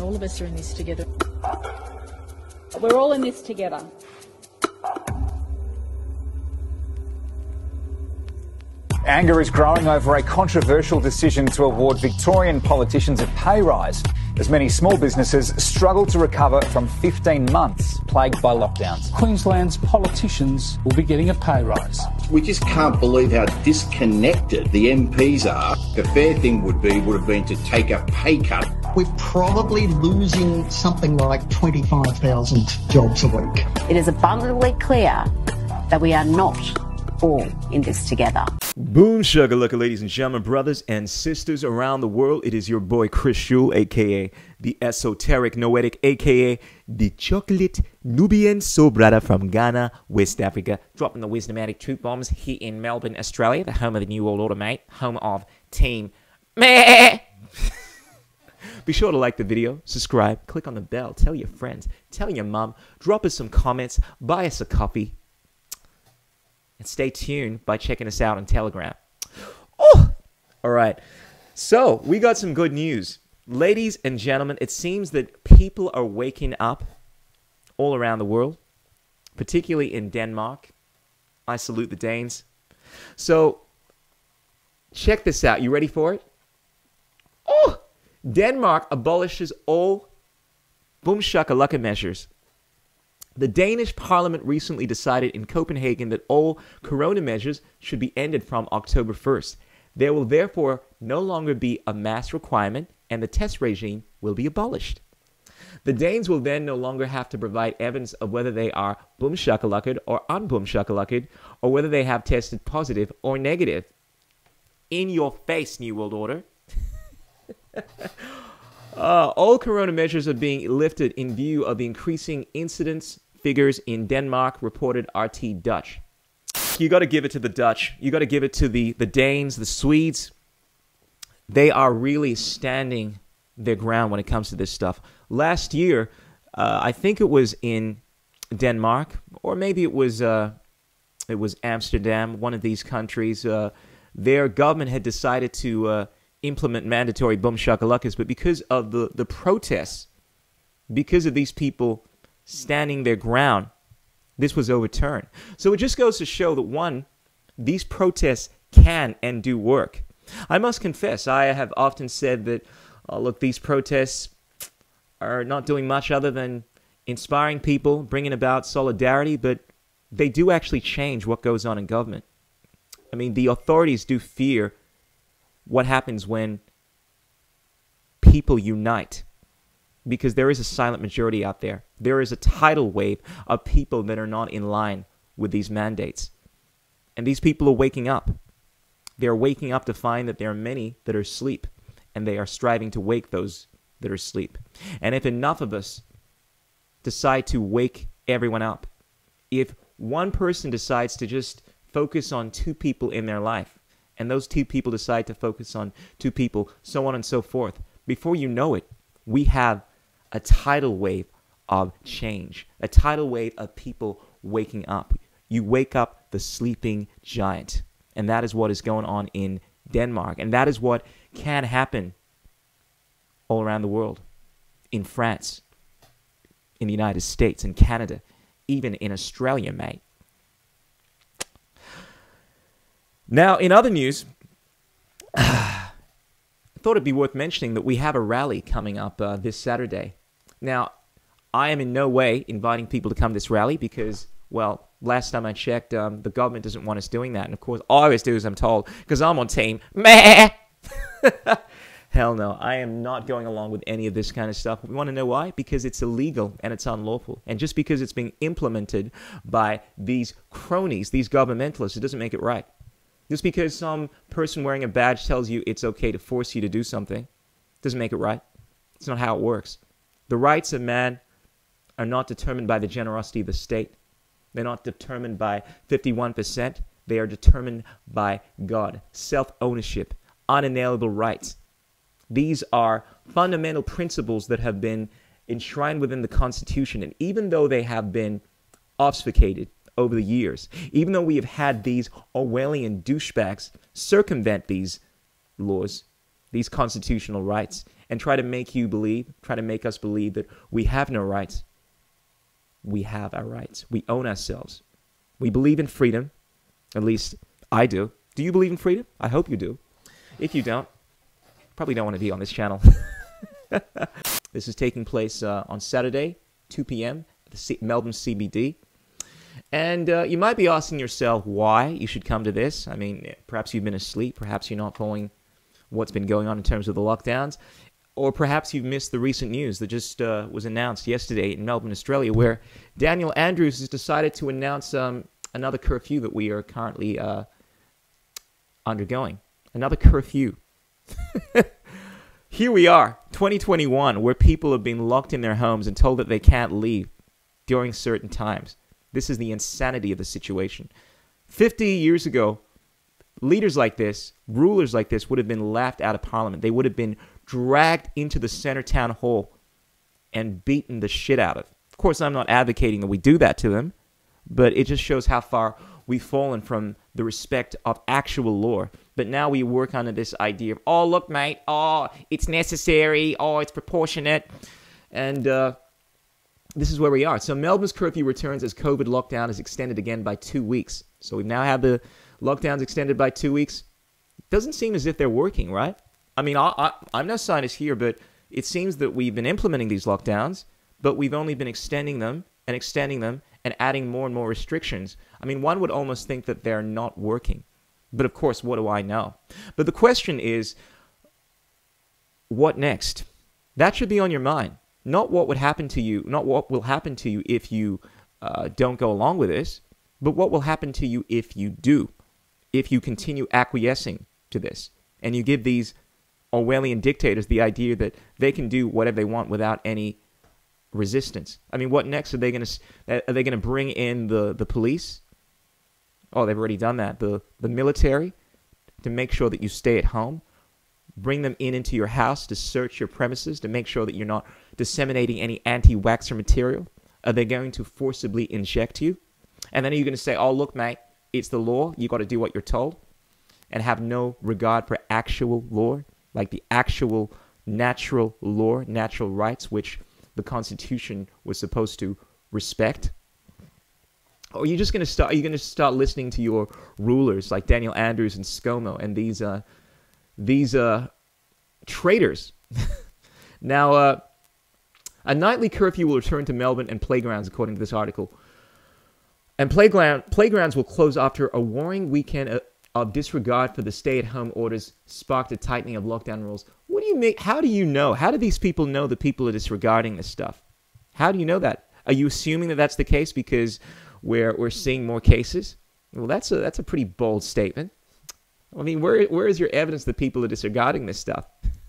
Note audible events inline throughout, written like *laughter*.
All of us are in this together. We're all in this together. Anger is growing over a controversial decision to award Victorian politicians a pay rise as many small businesses struggle to recover from 15 months plagued by lockdowns. Queensland's politicians will be getting a pay rise. We just can't believe how disconnected the MPs are. The fair thing would be would have been to take a pay cut. We're probably losing something like 25,000 jobs a week. It is abundantly clear that we are not all in this together. Boom shakalaka, ladies and gentlemen, brothers and sisters around the world. It is your boy Chris Shule, aka the esoteric noetic, aka the chocolate Nubian sobrada from Ghana, West Africa, dropping the wisdomatic truth bombs here in Melbourne, Australia, the home of the New World Order, mate, home of Team Meh. *laughs* Be sure to like the video, subscribe, click on the bell, tell your friends, tell your mum, drop us some comments, buy us a coffee, and stay tuned by checking us out on Telegram. Oh, all right. So we got some good news, ladies and gentlemen. It seems that people are waking up all around the world, particularly in Denmark. I salute the Danes. So check this out. You ready for it? Oh, Denmark abolishes all boom shakalaka measures. The Danish parliament recently decided in Copenhagen that all corona measures should be ended from October 1st. There will therefore no longer be a mask requirement and the test regime will be abolished. The Danes will then no longer have to provide evidence of whether they are boom shakalakad or unboom shakalakad or whether they have tested positive or negative. In your face, New World Order. *laughs* uh, all corona measures are being lifted in view of the increasing incidence figures in Denmark, reported RT Dutch. You got to give it to the Dutch. You got to give it to the, the Danes, the Swedes. They are really standing their ground when it comes to this stuff. Last year, uh, I think it was in Denmark, or maybe it was uh, it was Amsterdam, one of these countries. Uh, their government had decided to uh, implement mandatory boom shakalakas, but because of the, the protests, because of these people standing their ground, this was overturned. So it just goes to show that one, these protests can and do work. I must confess, I have often said that, uh, look, these protests are not doing much other than inspiring people, bringing about solidarity, but they do actually change what goes on in government. I mean, the authorities do fear what happens when people unite because there is a silent majority out there. There is a tidal wave of people that are not in line with these mandates. And these people are waking up. They are waking up to find that there are many that are asleep, and they are striving to wake those that are asleep. And if enough of us decide to wake everyone up, if one person decides to just focus on two people in their life, and those two people decide to focus on two people, so on and so forth, before you know it, we have a tidal wave of change, a tidal wave of people waking up. You wake up the sleeping giant. And that is what is going on in Denmark. And that is what can happen all around the world in France, in the United States, in Canada, even in Australia, mate. Now, in other news, *sighs* I thought it'd be worth mentioning that we have a rally coming up uh, this Saturday. Now, I am in no way inviting people to come to this rally because, well, last time I checked, um, the government doesn't want us doing that. And of course, I always do as I'm told because I'm on team. Meh. *laughs* Hell no, I am not going along with any of this kind of stuff. We want to know why? Because it's illegal and it's unlawful. And just because it's being implemented by these cronies, these governmentalists, it doesn't make it right. Just because some person wearing a badge tells you it's okay to force you to do something doesn't make it right. It's not how it works. The rights of man are not determined by the generosity of the state. They're not determined by 51%. They are determined by God. Self ownership, unalienable rights. These are fundamental principles that have been enshrined within the Constitution. And even though they have been obfuscated over the years, even though we have had these Orwellian douchebags circumvent these laws, these constitutional rights, and try to make you believe, try to make us believe that we have no rights. We have our rights. We own ourselves. We believe in freedom. At least I do. Do you believe in freedom? I hope you do. If you don't, probably don't want to be on this channel. *laughs* this is taking place uh, on Saturday, 2 p.m. at the C- Melbourne CBD. And uh, you might be asking yourself why you should come to this. I mean, perhaps you've been asleep, perhaps you're not following what's been going on in terms of the lockdowns, or perhaps you've missed the recent news that just uh, was announced yesterday in Melbourne, Australia, where Daniel Andrews has decided to announce um, another curfew that we are currently uh, undergoing. Another curfew. *laughs* Here we are, 2021, where people have been locked in their homes and told that they can't leave during certain times. This is the insanity of the situation. 50 years ago, leaders like this, rulers like this, would have been laughed out of parliament. They would have been dragged into the center town hall and beaten the shit out of. Of course, I'm not advocating that we do that to them, but it just shows how far we've fallen from the respect of actual law. But now we work under this idea of, oh, look, mate, oh, it's necessary, oh, it's proportionate. And uh, this is where we are. So Melbourne's curfew returns as COVID lockdown is extended again by two weeks. So we've now had the lockdowns extended by two weeks. Doesn't seem as if they're working, right? I mean, I, I'm no scientist here, but it seems that we've been implementing these lockdowns, but we've only been extending them and extending them and adding more and more restrictions. I mean, one would almost think that they're not working. But of course, what do I know? But the question is, what next? That should be on your mind. Not what would happen to you, not what will happen to you if you uh, don't go along with this, but what will happen to you if you do, if you continue acquiescing to this, and you give these Orwellian dictators the idea that they can do whatever they want without any resistance. I mean, what next are they going to are they going to bring in the the police? Oh, they've already done that. The the military to make sure that you stay at home. Bring them in into your house to search your premises to make sure that you're not disseminating any anti-vaxxer material. Are they going to forcibly inject you? And then are you going to say, "Oh, look, mate, it's the law. You got to do what you're told," and have no regard for actual law, like the actual natural law, natural rights, which the Constitution was supposed to respect? Or are you just going to start? Are you going to start listening to your rulers like Daniel Andrews and ScoMo and these uh, these uh, traitors? *laughs* now, uh, a nightly curfew will return to Melbourne and playgrounds, according to this article. And playground playgrounds will close after a worrying weekend uh, of disregard for the stay-at-home orders sparked a tightening of lockdown rules. What do you make? How do you know? How do these people know that people are disregarding this stuff? How do you know that? Are you assuming that that's the case because we're we're seeing more cases? Well, that's a that's a pretty bold statement. I mean, where where is your evidence that people are disregarding this stuff?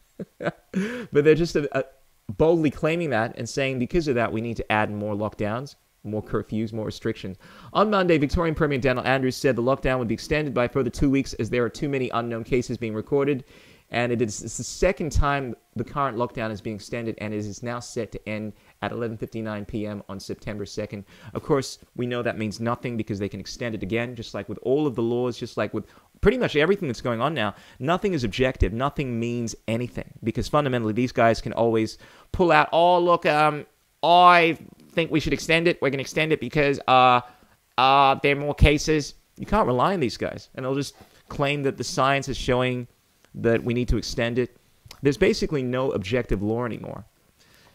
*laughs* but they're just a, a boldly claiming that and saying because of that we need to add more lockdowns more curfews, more restrictions. On Monday, Victorian Premier Daniel Andrews said the lockdown would be extended by further two weeks as there are too many unknown cases being recorded. And it is the second time the current lockdown is being extended, and it is now set to end at 11:59 p.m. on September 2nd. Of course, we know that means nothing because they can extend it again, just like with all of the laws, just like with pretty much everything that's going on now. Nothing is objective. Nothing means anything because fundamentally, these guys can always pull out. Oh, look, um, I think we should extend it. We're going to extend it because uh, uh, there are more cases. You can't rely on these guys. And they'll just claim that the science is showing that we need to extend it. There's basically no objective law anymore.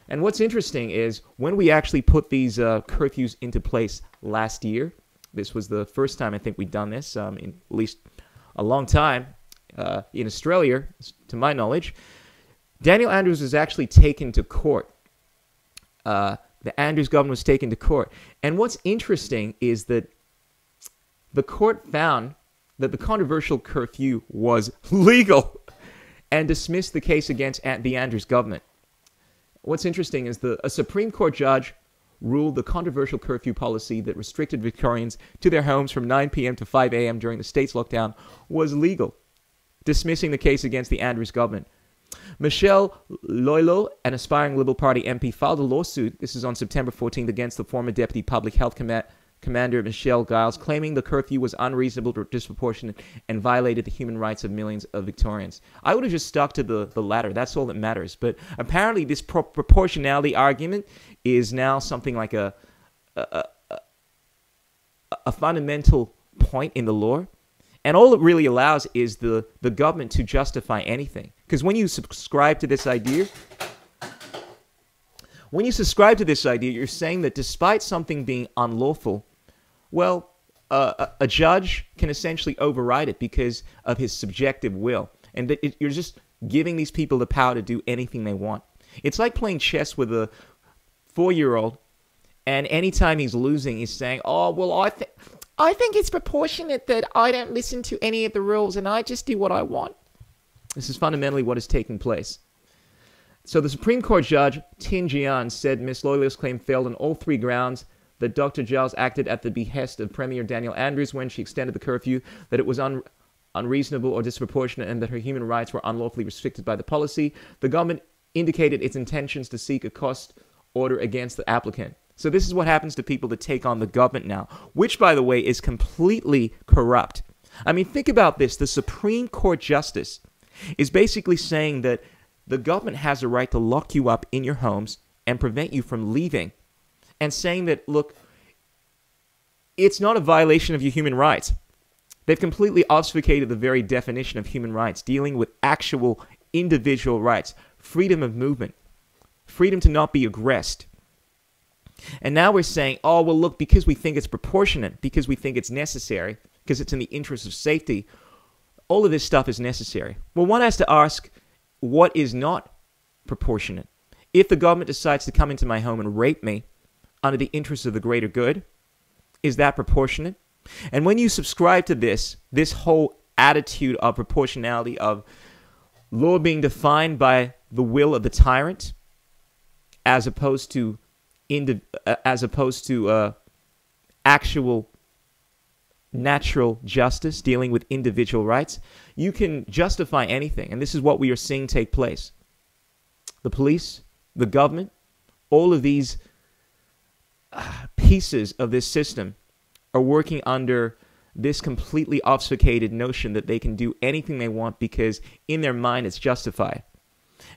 And what's interesting is when we actually put these uh, curfews into place last year, this was the first time I think we'd done this um, in at least a long time uh, in Australia, to my knowledge. Daniel Andrews was actually taken to court uh, the Andrews government was taken to court. And what's interesting is that the court found that the controversial curfew was *laughs* legal and dismissed the case against the Andrews government. What's interesting is that a Supreme Court judge ruled the controversial curfew policy that restricted Victorians to their homes from 9 p.m. to 5 a.m. during the state's lockdown was legal, dismissing the case against the Andrews government. Michelle Loielo, an aspiring Liberal Party MP, filed a lawsuit. This is on September 14th against the former Deputy Public Health Commander Michelle Giles, claiming the curfew was unreasonable or disproportionate and violated the human rights of millions of Victorians. I would have just stuck to the, the latter. That's all that matters. But apparently, this pro- proportionality argument is now something like a, a, a, a fundamental point in the law. And all it really allows is the, the government to justify anything. Because when you subscribe to this idea, when you subscribe to this idea, you're saying that despite something being unlawful, well, uh, a, judge can essentially override it because of his subjective will. And that it, you're just giving these people the power to do anything they want. It's like playing chess with a four year old, and anytime he's losing, he's saying, Oh, well, I, th- I think it's proportionate that I don't listen to any of the rules and I just do what I want. This is fundamentally what is taking place. So the Supreme Court judge Ginnane said Ms. Loielo's claim failed on all three grounds that Dr. Giles acted at the behest of Premier Daniel Andrews when she extended the curfew, that it was un- unreasonable or disproportionate, and that her human rights were unlawfully restricted by the policy. The government indicated its intentions to seek a cost order against the applicant. So this is what happens to people that take on the government now, which, by the way, is completely corrupt. I mean, think about this: the Supreme Court justice is basically saying that the government has a right to lock you up in your homes and prevent you from leaving, and saying that, look, it's not a violation of your human rights. They've completely obfuscated the very definition of human rights, dealing with actual individual rights, freedom of movement, freedom to not be aggressed. And now we're saying, oh, well, look, because we think it's proportionate, because we think it's necessary, because it's in the interest of safety, all of this stuff is necessary. Well, one has to ask, what is not proportionate? If the government decides to come into my home and rape me under the interest of the greater good, is that proportionate? And when you subscribe to this, this whole attitude of proportionality, of law being defined by the will of the tyrant, as opposed to, uh, as opposed to uh, actual natural justice dealing with individual rights, you can justify anything. And this is what we are seeing take place. The police, the government, all of these uh, pieces of this system are working under this completely obfuscated notion that they can do anything they want because in their mind it's justified.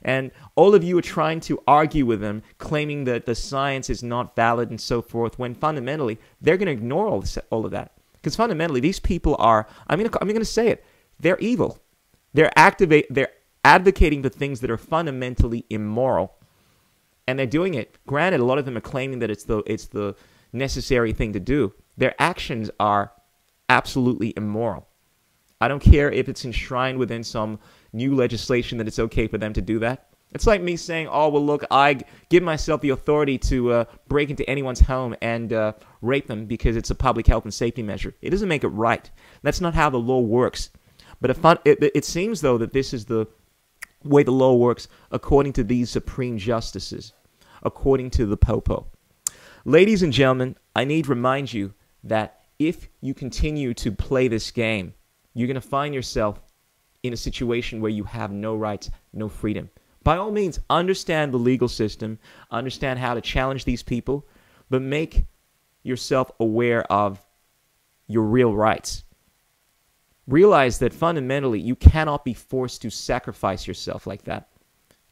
And all of you are trying to argue with them, claiming that the science is not valid and so forth, when fundamentally they're going to ignore all, this, all of that. Because fundamentally, these people are, I mean, I'm going to say it, they're evil. They're, activate, they're advocating the things that are fundamentally immoral. And they're doing it. Granted, a lot of them are claiming that it's the, it's the necessary thing to do. Their actions are absolutely immoral. I don't care if it's enshrined within some new legislation that it's okay for them to do that. It's like me saying, oh, well, look, I give myself the authority to uh, break into anyone's home and uh, rape them because it's a public health and safety measure. It doesn't make it right. That's not how the law works. But it, it seems, though, that this is the way the law works according to these supreme justices, according to the Popo. Ladies and gentlemen, I need to remind you that if you continue to play this game, you're going to find yourself in a situation where you have no rights, no freedom by all means, understand the legal system, understand how to challenge these people, but make yourself aware of your real rights. Realize that fundamentally you cannot be forced to sacrifice yourself like that.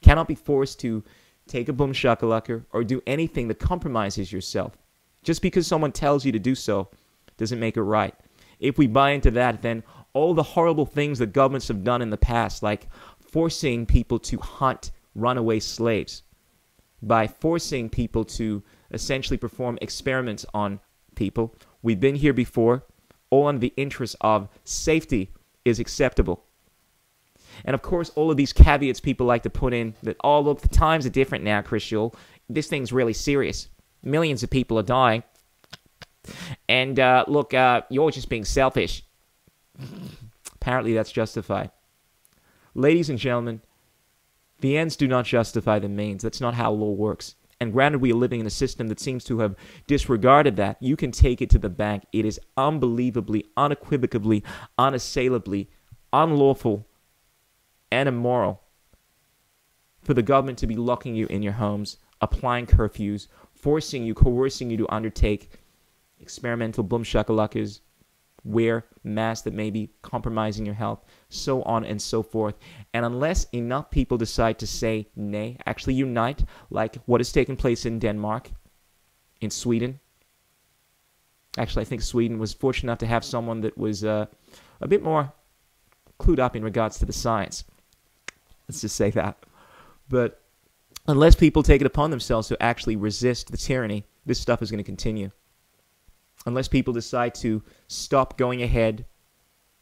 Cannot be forced to take a boom shakalaka or do anything that compromises yourself. Just because someone tells you to do so doesn't make it right. If we buy into that, then all the horrible things that governments have done in the past, like forcing people to hunt runaway slaves, by forcing people to essentially perform experiments on people. We've been here before. All in the interest of safety is acceptable. And of course, all of these caveats people like to put in that, oh, look, the times are different now, Christian. This thing's really serious. Millions of people are dying. And uh, look, uh, you're just being selfish. Apparently, that's justified. Ladies and gentlemen, the ends do not justify the means. That's not how law works. And granted, we are living in a system that seems to have disregarded that. You can take it to the bank. It is unbelievably, unequivocally, unassailably unlawful and immoral for the government to be locking you in your homes, applying curfews, forcing you, coercing you to undertake experimental boom shakalakas, wear masks that may be compromising your health, so on and so forth. And unless enough people decide to say nay, actually unite, like what has taken place in Denmark, in Sweden. Actually, I think Sweden was fortunate enough to have someone that was uh, a bit more clued up in regards to the science. Let's just say that. But unless people take it upon themselves to actually resist the tyranny, this stuff is going to continue. Unless people decide to stop going ahead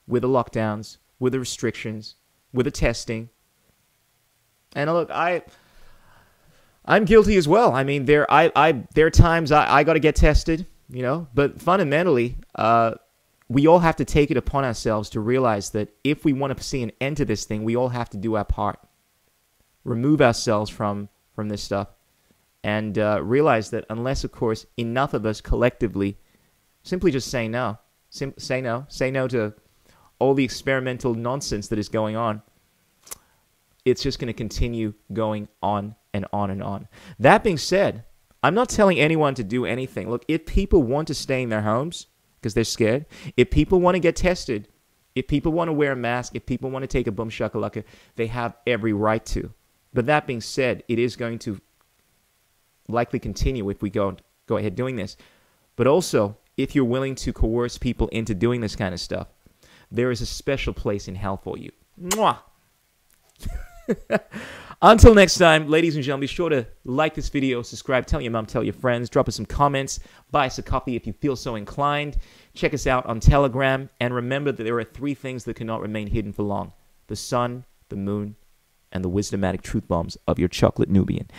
with the lockdowns, with the restrictions, with the testing. And look, I I'm guilty as well. I mean, there I, I there are times I, I got to get tested, you know, but fundamentally, uh, we all have to take it upon ourselves to realize that if we want to see an end to this thing, we all have to do our part, remove ourselves from from this stuff, and uh, realize that unless, of course, enough of us collectively simply just say no, Sim- say no, say no to all the experimental nonsense that is going on. It's just going to continue going on and on and on. That being said, I'm not telling anyone to do anything. Look, if people want to stay in their homes because they're scared, if people want to get tested, if people want to wear a mask, if people want to take a boom shakalaka, they have every right to. But that being said, it is going to likely continue if we go go ahead doing this. But also, if you're willing to coerce people into doing this kind of stuff, there is a special place in hell for you. Mwah! *laughs* Until next time, ladies and gentlemen, be sure to like this video, subscribe, tell your mom, tell your friends, drop us some comments, buy us a coffee if you feel so inclined. Check us out on Telegram, and remember that there are three things that cannot remain hidden for long the sun, the moon, and the wisdomatic truth bombs of your chocolate Nubian.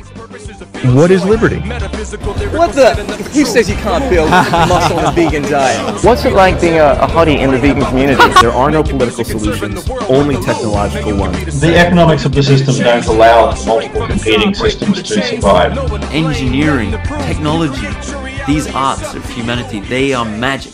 Ow! What is liberty? What the? Who says you can't build *laughs* muscle on a vegan diet? What's it like being a, a hottie in the vegan community? *laughs* There are no political solutions, only technological ones. The economics of the system don't allow multiple competing systems to survive. Engineering, technology, these arts of humanity, they are magic.